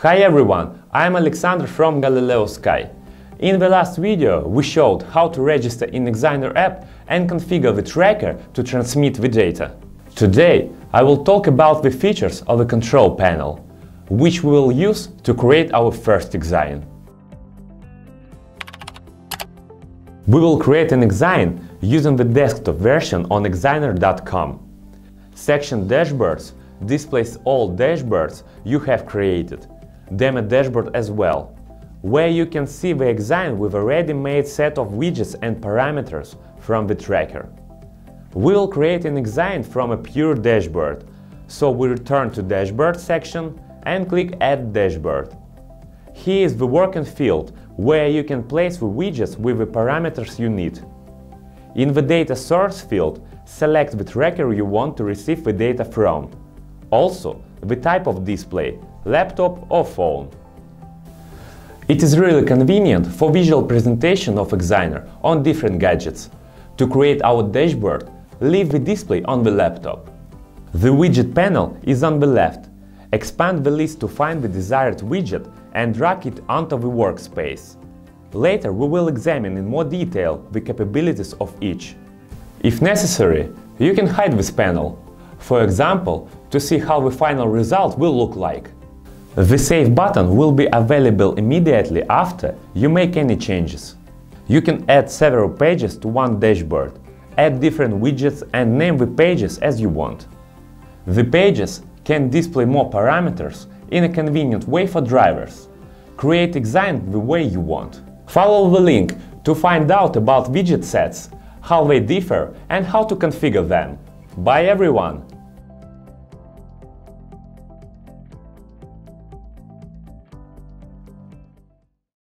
Hi everyone, I'm Alexander from Galileosky. In the last video we showed how to register in Exigner app and configure the tracker to transmit the data. Today I will talk about the features of the control panel, which we will use to create our first Exign. We will create an Exign using the desktop version on exigner.com. Section Dashboards displays all dashboards you have created, demo dashboard as well, where you can see the Exign with a ready-made set of widgets and parameters from the tracker. We will create an Exign from a pure dashboard, so we return to Dashboard section and click Add Dashboard. Here is the working field, where you can place the widgets with the parameters you need. In the Data Source field, select the tracker you want to receive the data from. Also, the type of display, laptop or phone. It is really convenient for visual presentation of Exigner on different gadgets. To create our dashboard, leave the display on the laptop. The widget panel is on the left. Expand the list to find the desired widget and drag it onto the workspace. Later we will examine in more detail the capabilities of each. If necessary, you can hide this panel, for example, to see how the final result will look like. The Save button will be available immediately after you make any changes. You can add several pages to one dashboard, add different widgets and name the pages as you want. The pages can display more parameters in a convenient way for drivers. Create Exign the way you want. Follow the link to find out about widget sets, how they differ and how to configure them. Bye everyone!